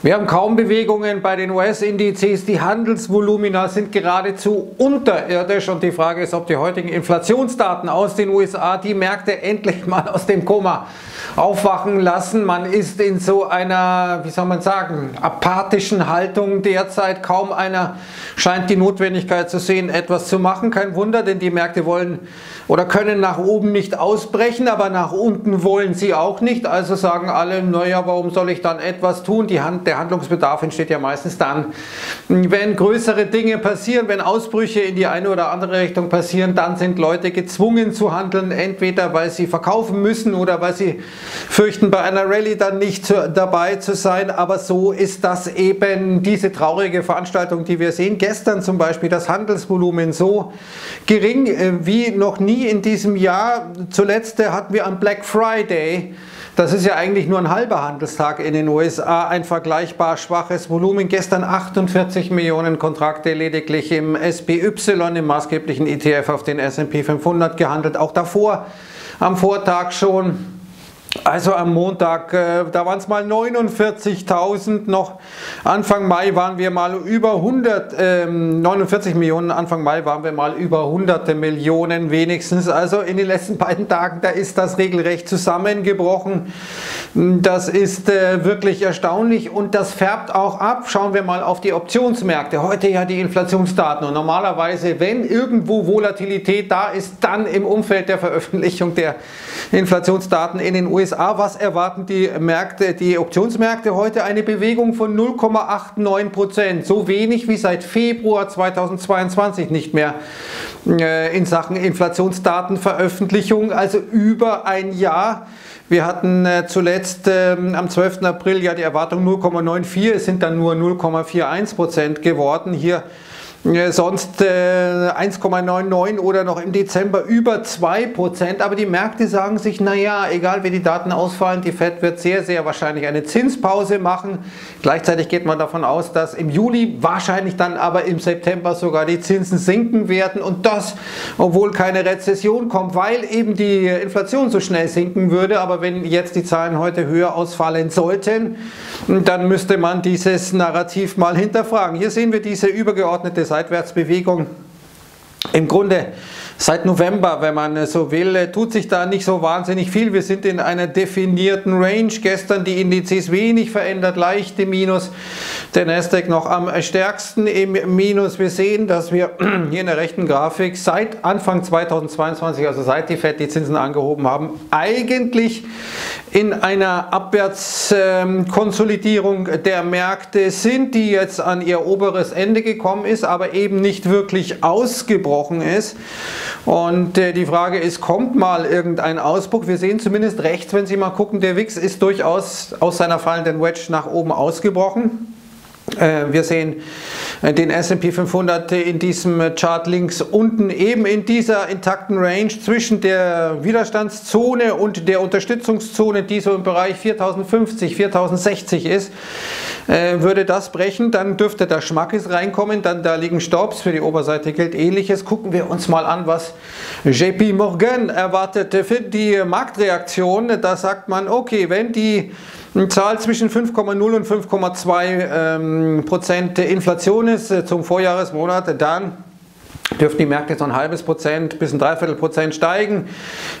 Wir haben kaum Bewegungen bei den US-Indizes. Die Handelsvolumina sind geradezu unterirdisch und die Frage ist, ob die heutigen Inflationsdaten aus den USA die Märkte endlich mal aus dem Koma aufwachen lassen. Man ist in so einer, wie soll man sagen, apathischen Haltung derzeit. Kaum einer scheint die Notwendigkeit zu sehen, etwas zu machen. Kein Wunder, denn die Märkte wollen oder können nach oben nicht ausbrechen, aber nach unten wollen sie auch nicht. Also sagen alle, naja, warum soll ich dann etwas tun? Die Hand, der Handlungsbedarf entsteht ja meistens dann, wenn größere Dinge passieren, wenn Ausbrüche in die eine oder andere Richtung passieren, dann sind Leute gezwungen zu handeln, entweder weil sie verkaufen müssen oder weil sie fürchten, bei einer Rallye dann nicht dabei zu sein. Aber so ist das eben diese traurige Veranstaltung, die wir sehen. Gestern zum Beispiel das Handelsvolumen so gering äh, wie noch nie in diesem Jahr. Zuletzt hatten wir am Black Friday das ist ja eigentlich nur ein halber Handelstag in den USA, ein vergleichbar schwaches Volumen. Gestern 48 Millionen Kontrakte lediglich im SPY, im maßgeblichen ETF auf den S&P 500 gehandelt. Auch davor am Vortag schon also am Montag, äh, da waren es mal 49.000, noch Anfang Mai waren wir mal über 100, äh, 49 Millionen, Anfang Mai waren wir mal über hunderte Millionen wenigstens. Also in den letzten beiden Tagen, da ist das regelrecht zusammengebrochen. Das ist äh, wirklich erstaunlich und das färbt auch ab. Schauen wir mal auf die Optionsmärkte. Heute ja die Inflationsdaten und normalerweise, wenn irgendwo Volatilität da ist, dann im Umfeld der Veröffentlichung der Inflationsdaten in den USA USA, was erwarten die Märkte, die Optionsmärkte heute? Eine Bewegung von 0,89 Prozent. So wenig wie seit Februar 2022 nicht mehr äh, in Sachen Inflationsdatenveröffentlichung, also über ein Jahr. Wir hatten äh, zuletzt ähm, am 12. April ja die Erwartung 0,94, es sind dann nur 0,41 Prozent geworden. Hier sonst äh, 1,99 oder noch im Dezember über 2%. Aber die Märkte sagen sich, naja, egal wie die Daten ausfallen, die Fed wird sehr, sehr wahrscheinlich eine Zinspause machen. Gleichzeitig geht man davon aus, dass im Juli, wahrscheinlich dann aber im September sogar die Zinsen sinken werden. Und das, obwohl keine Rezession kommt, weil eben die Inflation so schnell sinken würde. Aber wenn jetzt die Zahlen heute höher ausfallen sollten, dann müsste man dieses Narrativ mal hinterfragen. Hier sehen wir diese übergeordnete Seitwärtsbewegung. Im Grunde Seit November, wenn man so will, tut sich da nicht so wahnsinnig viel. Wir sind in einer definierten Range. Gestern die Indizes wenig verändert, leichte Minus. Der Nasdaq noch am stärksten im Minus. Wir sehen, dass wir hier in der rechten Grafik seit Anfang 2022, also seit die FED die Zinsen angehoben haben, eigentlich in einer Abwärtskonsolidierung der Märkte sind, die jetzt an ihr oberes Ende gekommen ist, aber eben nicht wirklich ausgebrochen ist. Und äh, die Frage ist, kommt mal irgendein Ausbruch? Wir sehen zumindest rechts, wenn Sie mal gucken, der WIX ist durchaus aus seiner fallenden Wedge nach oben ausgebrochen. Äh, wir sehen äh, den S&P 500 in diesem Chart links unten eben in dieser intakten Range zwischen der Widerstandszone und der Unterstützungszone, die so im Bereich 4050, 4060 ist. Äh, würde das brechen, dann dürfte der Schmackes reinkommen, dann da liegen Stops, für die Oberseite gilt ähnliches. Gucken wir uns mal an, was JP Morgan erwartet für die Marktreaktion. Da sagt man, okay, wenn die Zahl zwischen 5,0 und 5,2 ähm, Prozent Inflation ist äh, zum Vorjahresmonat, dann dürften die Märkte so ein halbes Prozent bis ein Dreiviertel Prozent steigen.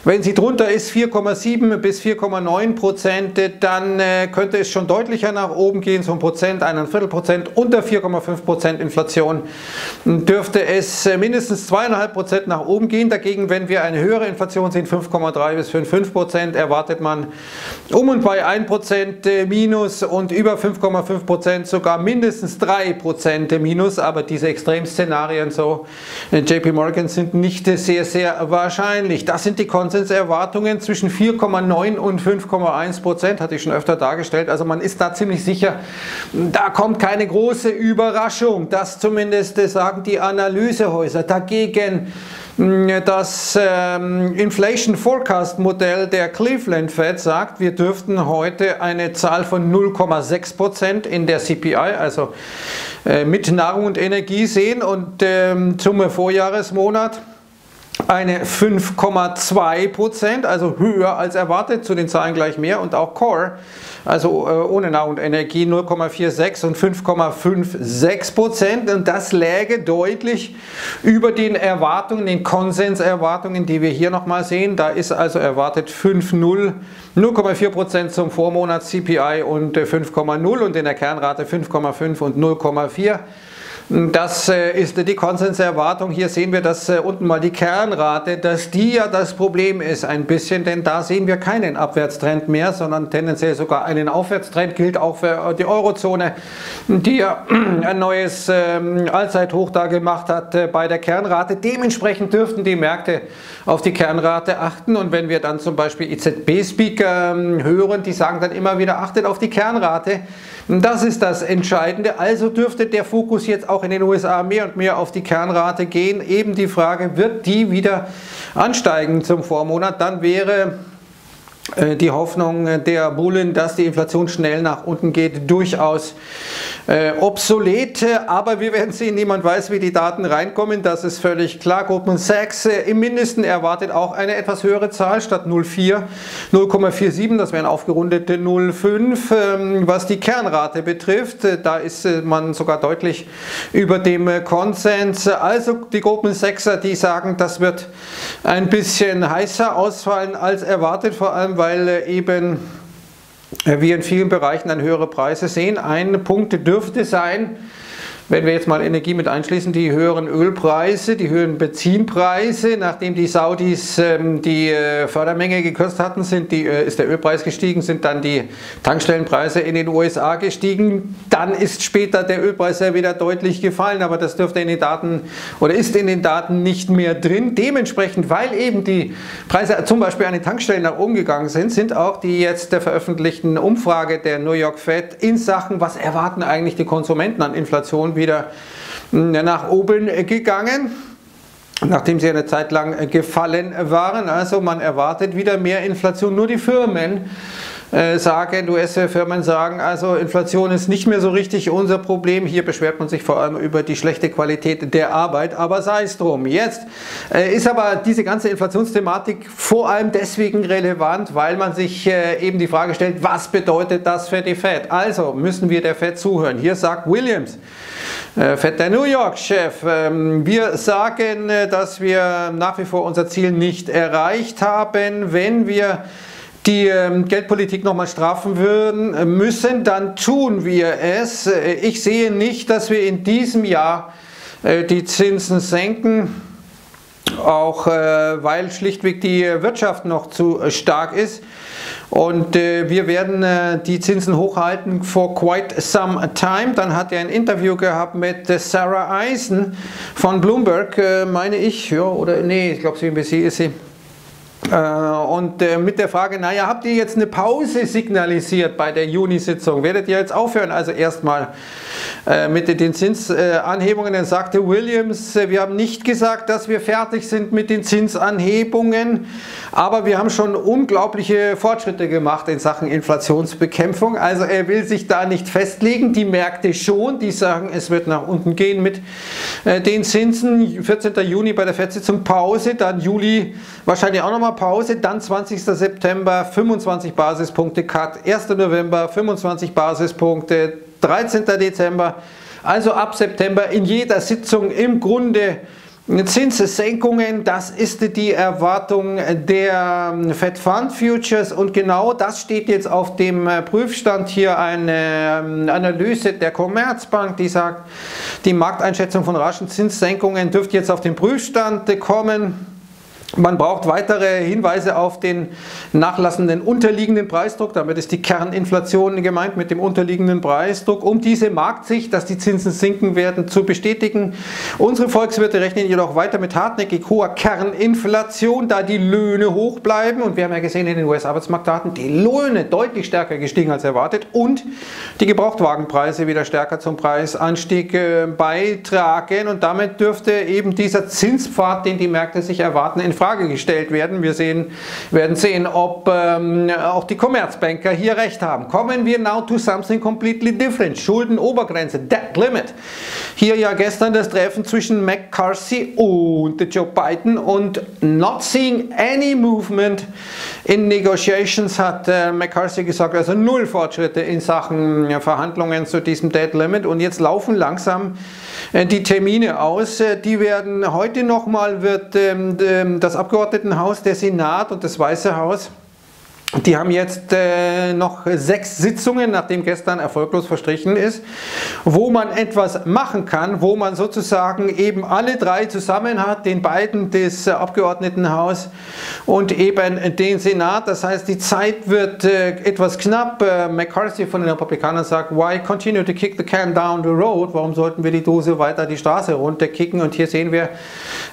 Wenn sie drunter ist 4,7 bis 4,9 Prozent, dann äh, könnte es schon deutlicher nach oben gehen, so ein Prozent, ein Viertel Prozent. Unter 4,5 Prozent Inflation dürfte es äh, mindestens zweieinhalb Prozent nach oben gehen. Dagegen, wenn wir eine höhere Inflation sehen, 5,3 bis 5,5 Prozent, erwartet man um und bei 1 Prozent äh, Minus und über 5,5 Prozent sogar mindestens 3 Prozent Minus. Aber diese Extremszenarien so JP Morgan sind nicht sehr, sehr wahrscheinlich. Das sind die Konsenserwartungen zwischen 4,9 und 5,1 Prozent, hatte ich schon öfter dargestellt. Also man ist da ziemlich sicher, da kommt keine große Überraschung. Das zumindest sagen die Analysehäuser. Dagegen das ähm, Inflation Forecast Modell der Cleveland Fed sagt, wir dürften heute eine Zahl von 0,6 Prozent in der CPI, also äh, mit Nahrung und Energie sehen. Und ähm, zum Vorjahresmonat eine 5,2%, also höher als erwartet, zu den Zahlen gleich mehr und auch Core, also äh, ohne Nahrung und Energie 0,46 und 5,56% und das läge deutlich über den Erwartungen, den Konsenserwartungen, die wir hier nochmal sehen. Da ist also erwartet 5,0, 0,4% zum Vormonat CPI und 5,0 äh, und in der Kernrate 5,5 und 0,4%. Das äh, ist die Konsenserwartung. Hier sehen wir das äh, unten mal die Kernrate, dass die ja das Problem ist ein bisschen, denn da sehen wir keinen Abwärtstrend mehr, sondern tendenziell sogar einen Aufwärtstrend, gilt auch für die Eurozone, die ja ein neues ähm, Allzeithoch da gemacht hat äh, bei der Kernrate. Dementsprechend dürften die Märkte auf die Kernrate achten und wenn wir dann zum Beispiel EZB-Speaker ähm, hören, die sagen dann immer wieder, achtet auf die Kernrate. Das ist das Entscheidende. Also dürfte der Fokus jetzt auch in den USA mehr und mehr auf die Kernrate gehen. Eben die Frage, wird die wieder ansteigen zum Vormonat? Dann wäre die Hoffnung der Bullen, dass die Inflation schnell nach unten geht, durchaus äh, obsolet. Aber wir werden sehen, niemand weiß, wie die Daten reinkommen. Das ist völlig klar. Goldman Sachs äh, im Mindesten erwartet auch eine etwas höhere Zahl statt 0,4, 0,47. Das wären aufgerundete 0,5. Ähm, was die Kernrate betrifft, äh, da ist äh, man sogar deutlich über dem äh, Konsens. Also die Goldman Sachser, die sagen, das wird ein bisschen heißer ausfallen als erwartet, vor allem weil äh, eben äh, wir in vielen Bereichen dann höhere Preise sehen. Ein Punkt dürfte sein, wenn wir jetzt mal Energie mit einschließen, die höheren Ölpreise, die höheren Benzinpreise, nachdem die Saudis ähm, die äh, Fördermenge gekürzt hatten, sind die, äh, ist der Ölpreis gestiegen, sind dann die Tankstellenpreise in den USA gestiegen. Dann ist später der Ölpreis ja wieder deutlich gefallen, aber das dürfte in den Daten oder ist in den Daten nicht mehr drin. Dementsprechend, weil eben die Preise zum Beispiel an den Tankstellen nach oben gegangen sind, sind auch die jetzt der veröffentlichten Umfrage der New York Fed in Sachen, was erwarten eigentlich die Konsumenten an Inflation, wieder hm, nach oben gegangen nachdem sie eine Zeit lang gefallen waren. Also man erwartet wieder mehr Inflation. Nur die Firmen äh, sagen, US-Firmen sagen, also Inflation ist nicht mehr so richtig unser Problem. Hier beschwert man sich vor allem über die schlechte Qualität der Arbeit, aber sei es drum. Jetzt äh, ist aber diese ganze Inflationsthematik vor allem deswegen relevant, weil man sich äh, eben die Frage stellt, was bedeutet das für die Fed? Also müssen wir der Fed zuhören. Hier sagt Williams, Fed der New York-Chef, ähm, wir sagen, dass wir nach wie vor unser Ziel nicht erreicht haben, wenn wir die ähm, Geldpolitik nochmal strafen würden äh, müssen, dann tun wir es. Äh, ich sehe nicht, dass wir in diesem Jahr äh, die Zinsen senken, auch weil schlichtweg die Wirtschaft noch zu stark ist. Und wir werden die Zinsen hochhalten for quite some time. Dann hat er ein Interview gehabt mit Sarah Eisen von Bloomberg, meine ich, ja, oder nee, ich glaube, CNBC ist sie. Äh, und äh, mit der Frage, naja, habt ihr jetzt eine Pause signalisiert bei der Juni-Sitzung? Werdet ihr jetzt aufhören? Also erstmal äh, mit den Zinsanhebungen. Dann sagte Williams, wir haben nicht gesagt, dass wir fertig sind mit den Zinsanhebungen, aber wir haben schon unglaubliche Fortschritte gemacht in Sachen Inflationsbekämpfung. Also er will sich da nicht festlegen. Die Märkte schon, die sagen, es wird nach unten gehen mit den Zinsen. 14. Juni bei der FED-Sitzung Pause, dann Juli wahrscheinlich auch nochmal Pause, dann 20. September 25 Basispunkte Cut, 1. November 25 Basispunkte, 13. Dezember, also ab September in jeder Sitzung im Grunde Zinssenkungen, das ist die Erwartung der Fed Fund Futures und genau das steht jetzt auf dem Prüfstand hier eine ähm, Analyse der Commerzbank, die sagt, die Markteinschätzung von raschen Zinssenkungen dürfte jetzt auf den Prüfstand kommen. Man braucht weitere Hinweise auf den nachlassenden unterliegenden Preisdruck. Damit ist die Kerninflation gemeint mit dem unterliegenden Preisdruck, um diese Marktsicht, dass die Zinsen sinken werden, zu bestätigen. Unsere Volkswirte rechnen jedoch weiter mit hartnäckig hoher Kerninflation, da die Löhne hoch bleiben. Und wir haben ja gesehen in den US-Arbeitsmarktdaten, die Löhne deutlich stärker gestiegen als erwartet und die Gebrauchtwagenpreise wieder stärker zum Preisanstieg äh, beitragen. Und damit dürfte eben dieser Zinspfad, den die Märkte sich erwarten, in Frage gestellt werden. Wir sehen, werden sehen, ob ähm, auch die Commerzbanker hier recht haben. Kommen wir now to something completely different. Schuldenobergrenze, Debt Limit. Hier ja gestern das Treffen zwischen McCarthy und Joe Biden und not seeing any movement in negotiations hat äh, McCarthy gesagt, also null Fortschritte in Sachen Verhandlungen zu diesem Debt Limit und jetzt laufen langsam die Termine aus. Äh, die werden heute nochmal, wird ähm, das Abgeordnetenhaus, der Senat und das Weiße Haus die haben jetzt äh, noch sechs Sitzungen, nachdem gestern erfolglos verstrichen ist, wo man etwas machen kann, wo man sozusagen eben alle drei zusammen hat, den beiden des Abgeordnetenhaus und eben den Senat. Das heißt, die Zeit wird äh, etwas knapp. Äh, McCarthy von den Republikanern sagt, why continue to kick the can down the road? Warum sollten wir die Dose weiter die Straße runterkicken? Und hier sehen wir,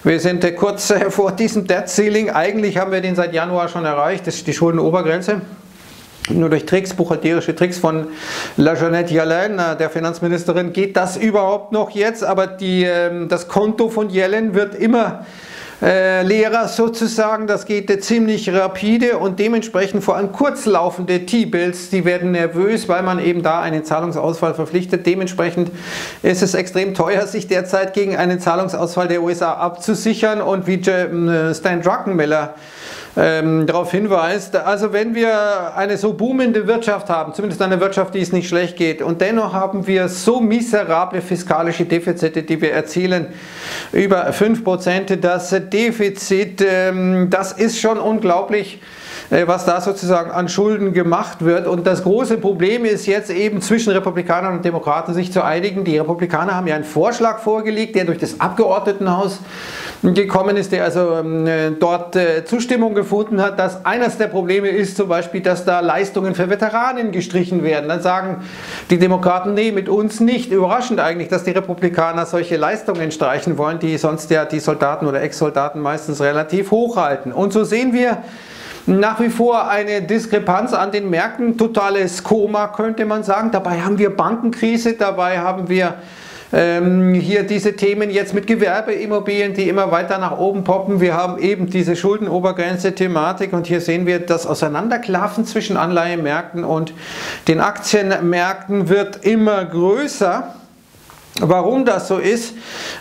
wir sind äh, kurz äh, vor diesem Debt Ceiling. Eigentlich haben wir den seit Januar schon erreicht. Das ist die Schuldenobergrenze. Obergrenze. Nur durch Tricks, buchhalterische Tricks von La Jeanette Yellen, äh, der Finanzministerin, geht das überhaupt noch jetzt. Aber die, ähm, das Konto von Yellen wird immer äh, leerer sozusagen. Das geht äh, ziemlich rapide und dementsprechend vor allem kurzlaufende T-Bills, die werden nervös, weil man eben da einen Zahlungsausfall verpflichtet. Dementsprechend ist es extrem teuer, sich derzeit gegen einen Zahlungsausfall der USA abzusichern und wie Stan Druckenmiller ähm, darauf hinweist. Also wenn wir eine so boomende Wirtschaft haben, zumindest eine Wirtschaft, die es nicht schlecht geht, und dennoch haben wir so miserable fiskalische Defizite, die wir erzielen, über 5%, das Defizit, ähm, das ist schon unglaublich äh, was da sozusagen an Schulden gemacht wird. Und das große Problem ist jetzt eben zwischen Republikanern und Demokraten sich zu einigen. Die Republikaner haben ja einen Vorschlag vorgelegt, der durch das Abgeordnetenhaus gekommen ist, der also ähm, dort äh, Zustimmung gefunden hat, dass eines der Probleme ist zum Beispiel, dass da Leistungen für Veteranen gestrichen werden. Dann sagen die Demokraten, nee, mit uns nicht. Überraschend eigentlich, dass die Republikaner solche Leistungen streichen wollen, die sonst ja die Soldaten oder Ex-Soldaten meistens relativ hoch halten. Und so sehen wir, nach wie vor eine Diskrepanz an den Märkten, totales Koma könnte man sagen. Dabei haben wir Bankenkrise, dabei haben wir ähm, hier diese Themen jetzt mit Gewerbeimmobilien, die immer weiter nach oben poppen. Wir haben eben diese Schuldenobergrenze-Thematik und hier sehen wir, das Auseinanderklaffen zwischen Anleihemärkten und den Aktienmärkten wird immer größer. Warum das so ist,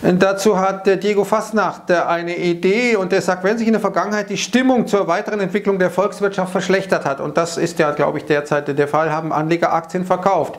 dazu hat Diego Fasnacht eine Idee und er sagt, wenn sich in der Vergangenheit die Stimmung zur weiteren Entwicklung der Volkswirtschaft verschlechtert hat, und das ist ja, glaube ich, derzeit der Fall, haben Anleger Aktien verkauft.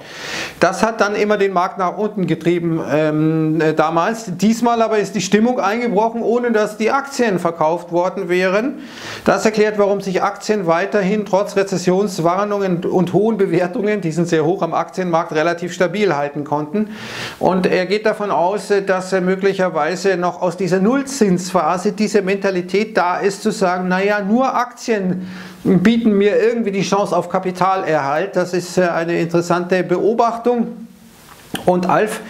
Das hat dann immer den Markt nach unten getrieben ähm, damals. Diesmal aber ist die Stimmung eingebrochen, ohne dass die Aktien verkauft worden wären. Das erklärt, warum sich Aktien weiterhin trotz Rezessionswarnungen und hohen Bewertungen, die sind sehr hoch am Aktienmarkt, relativ stabil halten konnten. Und er geht davon aus, dass möglicherweise noch aus dieser Nullzinsphase diese Mentalität da ist, zu sagen, naja, nur Aktien bieten mir irgendwie die Chance auf Kapitalerhalt. Das ist eine interessante Beobachtung. Und Alf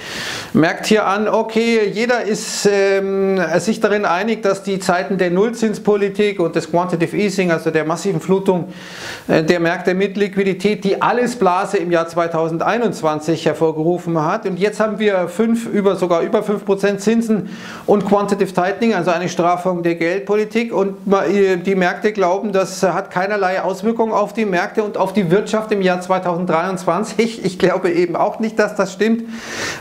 merkt hier an, okay, jeder ist ähm, sich darin einig, dass die Zeiten der Nullzinspolitik und des Quantitative Easing, also der massiven Flutung äh, der Märkte mit Liquidität, die Allesblase im Jahr 2021 hervorgerufen hat. Und jetzt haben wir fünf, über, sogar über 5% Zinsen und Quantitative Tightening, also eine Strafung der Geldpolitik. Und äh, die Märkte glauben, das hat keinerlei Auswirkungen auf die Märkte und auf die Wirtschaft im Jahr 2023. Ich glaube eben auch nicht, dass das stimmt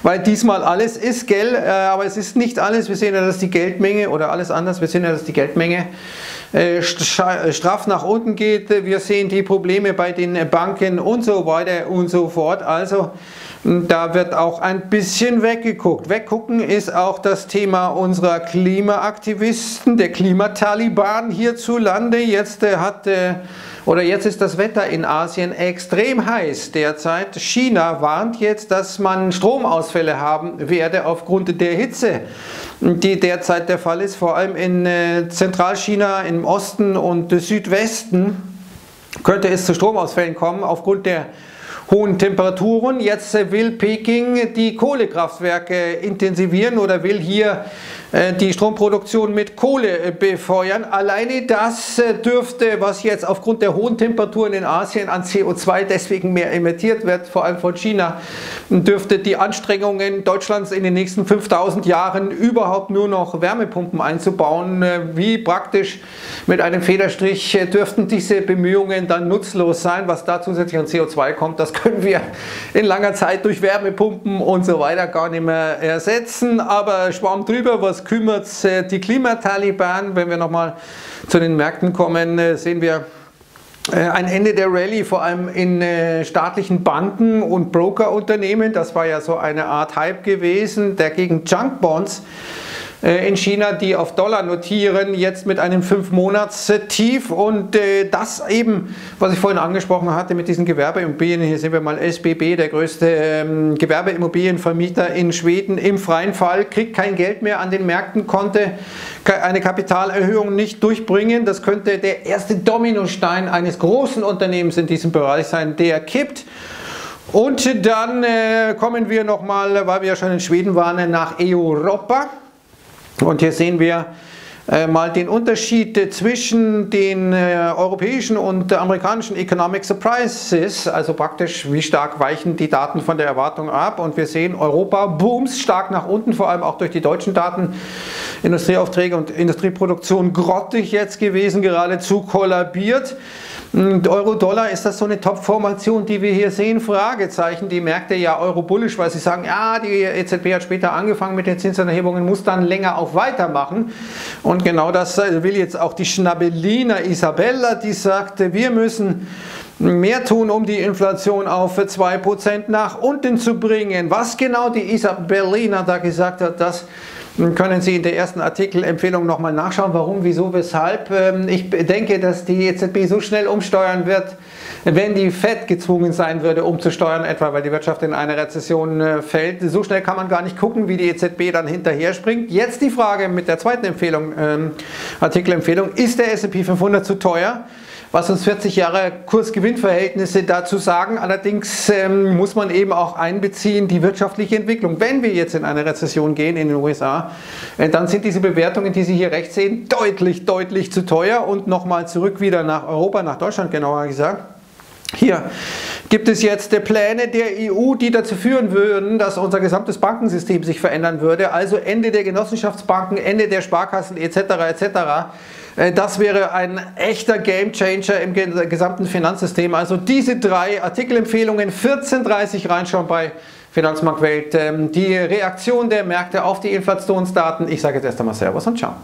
weil diesmal alles ist, gell, äh, aber es ist nicht alles. Wir sehen ja, dass die Geldmenge oder alles anders, wir sehen ja, dass die Geldmenge äh, straff nach unten geht. Wir sehen die Probleme bei den Banken und so weiter und so fort. Also da wird auch ein bisschen weggeguckt. Weggucken ist auch das Thema unserer Klimaaktivisten, der Klimataliban hierzulande. Jetzt äh, hat oder jetzt ist das Wetter in Asien extrem heiß derzeit. China warnt jetzt, dass man Stromausfälle haben werde aufgrund der Hitze, die derzeit der Fall ist, vor allem in äh, Zentralchina, im Osten und Südwesten könnte es zu Stromausfällen kommen aufgrund der hohen Temperaturen. Jetzt will Peking die Kohlekraftwerke intensivieren oder will hier äh, die Stromproduktion mit Kohle äh, befeuern. Alleine das äh, dürfte, was jetzt aufgrund der hohen Temperaturen in Asien an CO2 deswegen mehr emittiert wird, vor allem von China, dürfte die Anstrengungen Deutschlands in den nächsten 5000 Jahren überhaupt nur noch Wärmepumpen einzubauen, wie praktisch mit einem Federstrich dürften diese Bemühungen dann nutzlos sein. Was da zusätzlich an CO2 kommt, das können wir in langer Zeit durch Wärmepumpen und so weiter gar nicht mehr ersetzen. Aber Schwamm drüber, was kümmert äh, die Klimataliban? Wenn wir nochmal zu den Märkten kommen, äh, sehen wir äh, ein Ende der Rallye, vor allem in staatlichen Banken und Brokerunternehmen. Das war ja so eine Art Hype gewesen, der gegen Junkbonds äh, in China, die auf Dollar notieren, jetzt mit einem 5-Monats-Tief und äh, das eben, was ich vorhin angesprochen hatte mit diesen Gewerbeimmobilien, hier sehen wir mal SBB, der größte ähm, Gewerbeimmobilienvermieter in Schweden, im freien Fall, kriegt kein Geld mehr an den Märkten, konnte eine Kapitalerhöhung nicht durchbringen. Das könnte der erste Dominostein eines großen Unternehmens in diesem Bereich sein, der kippt. Und dann äh, kommen wir nochmal, weil wir ja schon in Schweden waren, nach Europa. Und hier sehen wir äh, mal den Unterschied äh, zwischen den äh, europäischen und amerikanischen Economic Surprises, also praktisch wie stark weichen die Daten von der Erwartung ab. Und wir sehen, Europa booms stark nach unten, vor allem auch durch die deutschen Daten. Industrieaufträge und Industrieproduktion grottig jetzt gewesen, geradezu kollabiert. Euro-Dollar, ist das so eine Top-Formation, die wir hier sehen? Fragezeichen. Die Märkte ja Euro-bullisch, weil sie sagen, ja, die EZB hat später angefangen mit den Zinserhebungen, muss dann länger auch weitermachen. Und genau das will jetzt auch die Schnabellina Isabella, die sagte, wir müssen mehr tun, um die Inflation auf 2% nach unten zu bringen. Was genau die Isabellina da gesagt hat, das können Sie in der ersten Artikelempfehlung nochmal nachschauen, warum, wieso, weshalb. Ähm, ich denke, dass die EZB so schnell umsteuern wird, wenn die FED gezwungen sein würde, umzusteuern, etwa weil die Wirtschaft in eine Rezession äh, fällt. So schnell kann man gar nicht gucken, wie die EZB dann hinterher springt. Jetzt die Frage mit der zweiten Empfehlung, ähm, Artikelempfehlung, ist der S&P 500 zu teuer? Was uns 40 Jahre Kurs-Gewinn-Verhältnisse dazu sagen. Allerdings ähm, muss man eben auch einbeziehen die wirtschaftliche Entwicklung. Wenn wir jetzt in eine Rezession gehen in den USA, äh, dann sind diese Bewertungen, die Sie hier rechts sehen, deutlich, deutlich zu teuer. Und nochmal zurück wieder nach Europa, nach Deutschland genauer gesagt. Hier gibt es jetzt Pläne der EU, die dazu führen würden, dass unser gesamtes Bankensystem sich verändern würde. Also Ende der Genossenschaftsbanken, Ende der Sparkassen etc. etc. Äh, das wäre ein echter Gamechanger im gesamten Finanzsystem. Also diese drei Artikelempfehlungen, 14.30 reinschauen bei Finanzmarktwelt. Ähm, die Reaktion der Märkte auf die Inflationsdaten. Ich sage jetzt erst einmal Servus und Ciao.